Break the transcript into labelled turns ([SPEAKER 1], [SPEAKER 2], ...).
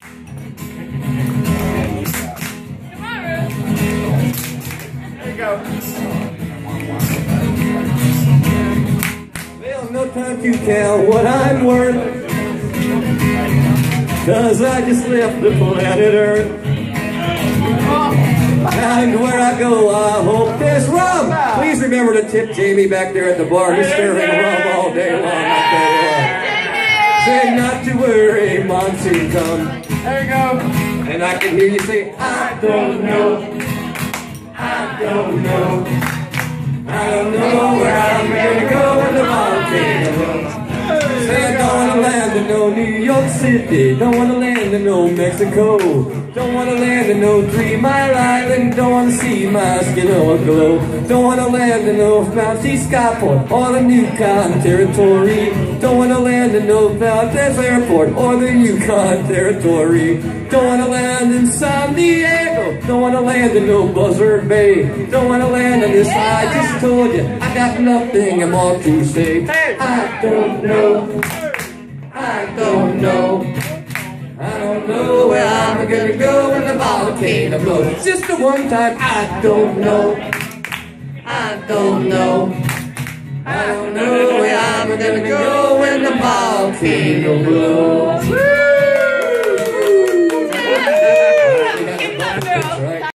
[SPEAKER 1] There you go.
[SPEAKER 2] Well, no time to tell what I'm worth. Cause I just left the planet Earth. And where I go, I hope there's rum. Please remember to tip Jamie back there at the bar. He's serving rum all day long. I tell you what. Say not to worry, monsoon come.
[SPEAKER 1] There you go.
[SPEAKER 2] And I can hear you say, I don't know. I don't know. I don't know New York City. Don't wanna land in no Mexico. Don't wanna land in no Three Mile Island. Don't wanna see my skin all glow. Don't wanna land in no fancy Skyport or the Yukon Territory. Don't wanna land in no Valdez Airport or the Yukon Territory. Don't wanna land in San Diego. Don't wanna land in no Buzzard Bay. Don't wanna land in this. I just told you I got nothing more to say. I don't know. I don't know. I don't know where I'm gonna go when the volcano blows. Just the one time I don't know. I don't know. I don't know where I'm gonna go when the volcano blows.